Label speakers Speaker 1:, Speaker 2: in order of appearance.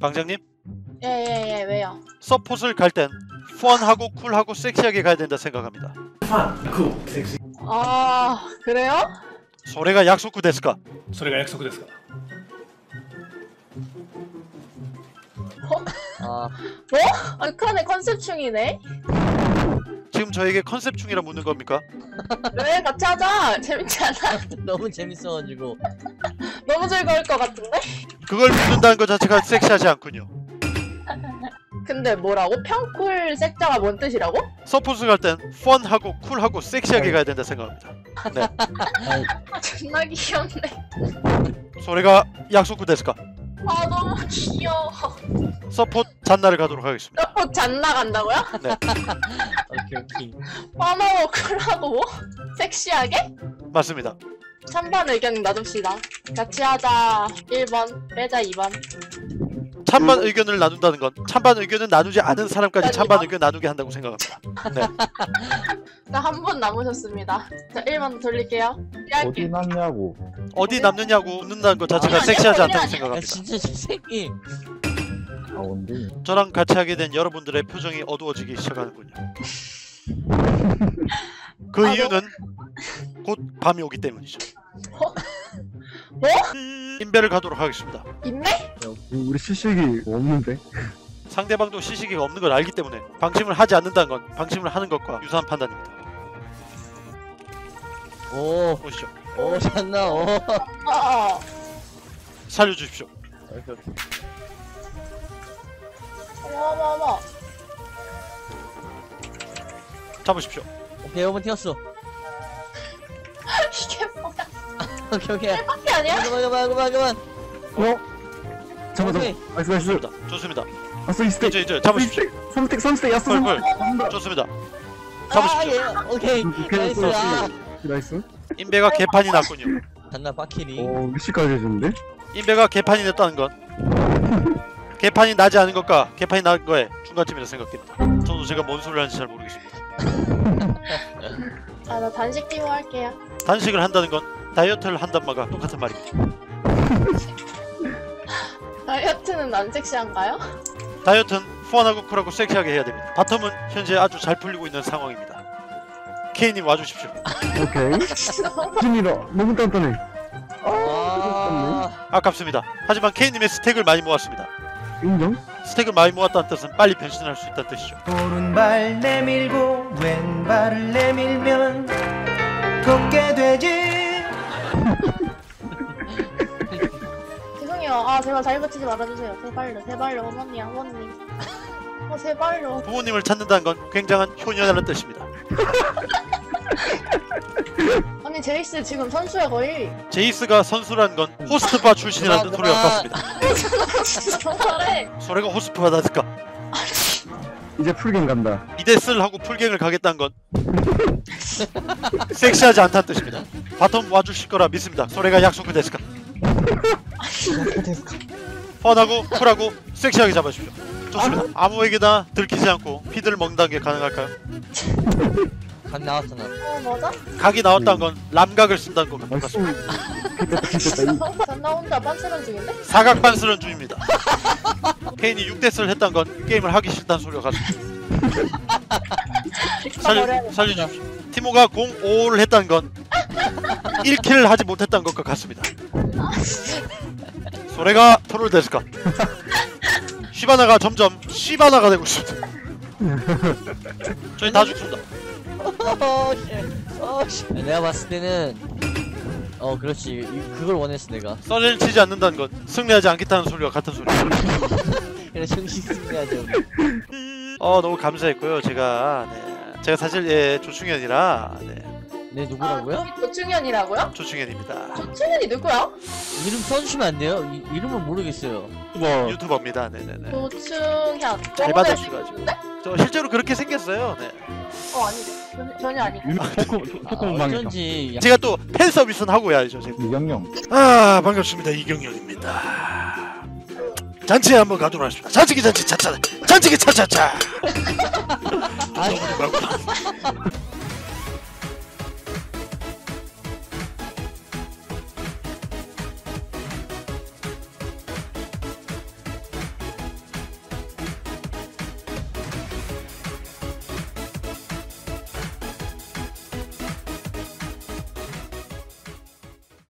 Speaker 1: 방장님?
Speaker 2: 예예예 예, 예, 왜요?
Speaker 1: 서폿을 갈 땐 fun하고 쿨하고 섹시하게 가야 된다 생각합니다 fun, cool, sexy
Speaker 2: 아 그래요?
Speaker 1: それが約束ですか?
Speaker 3: それが約束ですか? 어?
Speaker 4: 아... 어? 뭐?
Speaker 2: 아, 그네 컨셉충이네?
Speaker 1: 지금 저에게 컨셉충이라 묻는 겁니까?
Speaker 2: 왜 같이 하자! 재밌지 않아?
Speaker 4: 너무 재밌어가지고
Speaker 2: 너무 즐거울 것 같은데?
Speaker 1: 그걸 묻는다는 것 자체가 섹시하지 않군요.
Speaker 2: 근데 뭐라고? 평쿨 색자가 뭔 뜻이라고?
Speaker 1: 서폿을 갈땐 펀하고 쿨하고 섹시하게 가야 된다 생각합니다.
Speaker 2: 존나 귀엽네.
Speaker 1: 소래가 약속구 데스까?
Speaker 2: 아 너무 귀여워.
Speaker 1: 서폿 잔나를 가도록 하겠습니다.
Speaker 2: 어 잔나 간다고요?
Speaker 4: 오케이, 오케이.
Speaker 2: 파마고 쿨하고 뭐? 섹시하게?
Speaker 1: 맞습니다.
Speaker 2: 찬반 의견 놔둡시다. 같이 하자. 1번, 빼자 2번.
Speaker 1: 찬반 의견을 나눈다는 건 찬반 의견은 나누지 않은 사람까지 찬반 의견 나누게 한다고 생각합니다.
Speaker 2: 자, 한분 남으셨습니다. 자, 1번 돌릴게요.
Speaker 5: 어디. 났냐고.
Speaker 1: 어디 남느냐고 묻는다는 것 자체가 섹시하지 않다고
Speaker 4: 야,
Speaker 1: 생각합니다.
Speaker 4: 진짜 저 새끼.
Speaker 5: 가운데.
Speaker 1: 저랑 같이 하게 된 여러분들의 표정이 어두워지기 시작하는군요. 그
Speaker 2: 아,
Speaker 1: 이유는 곧 밤이 오기 때문이죠.
Speaker 2: 뭐?
Speaker 1: 인배를 가도록 하겠습니다.
Speaker 2: 인매?
Speaker 5: 우리 시식이 없는데.
Speaker 1: 상대방도 시시기가 없는 걸 알기 때문에 방심을 하지 않는다는 건 방심을 하는 것과 유사한 판단입니다.
Speaker 4: 오,
Speaker 1: 보시죠.
Speaker 4: 오, 잤나, 오.
Speaker 2: 어어.
Speaker 1: 살려주십시오.
Speaker 4: 오케이, 오케이.
Speaker 2: 어머, 어머, 어머.
Speaker 1: 잡으십시오.
Speaker 4: 오케이, 5번 튀었어.
Speaker 2: 이게 뭐야?
Speaker 4: 오케이, 오케이.
Speaker 2: 밖에 아니야?
Speaker 4: 그만, 그만, 그만, 그만.
Speaker 5: 어? 잡아,
Speaker 4: 오케이.
Speaker 5: 나이스, 나이스.
Speaker 1: 좋습니다. 좋습니다.
Speaker 5: 아싸, 이 스택.
Speaker 1: 이제 이제 잡으십시오.
Speaker 5: 3스택, 3스택, 야스
Speaker 1: 헐,
Speaker 5: 3스택.
Speaker 1: 헐. 좋습니다.
Speaker 4: 아,
Speaker 1: 잡으십시오.
Speaker 4: 예, 오케이.
Speaker 5: 오케이,
Speaker 4: 나이스.
Speaker 5: 오케이.
Speaker 4: 아.
Speaker 5: 나이스.
Speaker 1: 인배가 개판이 났군요.
Speaker 4: 잤나, 바퀴리.
Speaker 5: 어, 미시까지 해주는데?
Speaker 1: 인배가 개판이 났다는 건 개판이 나지 않은 것과 개판이 난 거에 중간쯤이라 생각됩니다. 저도 제가 뭔 소리를 하는지 잘 모르겠습니다.
Speaker 2: 아, 나 단식 띠모 할게요.
Speaker 1: 단식을 한다는 건 다이어트를 한단 말과 똑같은 말입니다.
Speaker 2: 다이어트는 안 섹시한가요?
Speaker 1: 다이어트는 펀하고 쿨하고 섹시하게 해야 됩니다. 바텀은 현재 아주 잘 풀리고 있는 상황입니다. 케이님 와주십시오.
Speaker 5: 오케이. 진이다. 너무 단단해.
Speaker 4: 아,
Speaker 1: 아깝습니다. 하지만 케이님의 스택을 많이 모았습니다.
Speaker 5: 인정?
Speaker 1: 스택을 많이 모았다는 뜻은 빨리 변신할 수 있다는 뜻이죠.
Speaker 6: 오른발 내밀고 왼발을 내밀면 걷게 되지
Speaker 2: 아, 제발 잘 버티지 말아주세요. 제발요, 제발요, 어머니, 어머니. 어, 제발요.
Speaker 1: 부모님을 찾는다는 건 굉장한 효녀라는 뜻입니다.
Speaker 2: 아니, 제이스 지금 선수야, 거의.
Speaker 1: 제이스가 선수라는 건 호스트바 출신이라는 소리가
Speaker 4: 그만.
Speaker 1: 같습니다.
Speaker 2: 정말해.
Speaker 1: それがホストバーですか?
Speaker 5: 이제 풀갱 간다.
Speaker 1: 이데스를 하고 풀갱을 가겠다는 건 섹시하지 않다는 뜻입니다. bottom 와주실 거라 믿습니다. それが約束ですか? fun하고 쿨하고 섹시하게 잡아주십시오. 좋습니다. 아무에게나 들키지 않고 피드를 먹는다는 게 가능할까요?
Speaker 4: 각 나왔잖아.
Speaker 2: 어, 맞아?
Speaker 1: 각이 나왔다는 건 람각을 쓴다는. 같습니다.
Speaker 5: 됐다, 됐다.
Speaker 2: 잔나 혼자 빤스런 중인데?
Speaker 1: 사각반스런 중입니다. 케인이 6대스를 했다는 건 게임을 하기 싫다는 소리가 같습니다. 살, 살려주십시오. 티모가 05를 했다는 건 1킬을 하지 못했다는 것과 같습니다. 소래가 토를 됐을까? 시바나가 점점 시바나가 되고 있습니다. 저희 다 죽습니다.
Speaker 4: 어, 씨. 어, 씨. 내가 봤을 때는 어, 그렇지. 이- 그걸 원했어 내가.
Speaker 1: 썰을 치지 않는다는 건 승리하지 않겠다는 소리와 같은 소리입니다.
Speaker 4: 그래 정신 승리하죠.
Speaker 1: 어 너무 감사했고요. 제가 네. 제가 사실 예 조충현이라 네.
Speaker 4: 네 누구라고요?
Speaker 2: 아, 조충현이라고요?
Speaker 1: 조충현입니다.
Speaker 2: 조충현이 누구야?
Speaker 4: 이름 써주시면 안 돼요? 이, 이름을 모르겠어요.
Speaker 5: 뭐,
Speaker 1: 유튜버입니다. 네네네.
Speaker 2: 조충현.
Speaker 1: 잘 받아주셔가지고. 저 실제로 그렇게 생겼어요. 네.
Speaker 2: 어, 아니죠. 전혀, 전혀 아니고.
Speaker 4: 아,
Speaker 5: 조금
Speaker 4: 야,
Speaker 1: 제가 또 팬 서비스는 하고 야죠 제가.
Speaker 5: 이경영.
Speaker 1: 아 반갑습니다 이경영입니다. 잔치에 한번 가도록 하겠습니다. 잔치기 잔치 차차 잔치기 차차차.
Speaker 4: 아니,
Speaker 1: 말고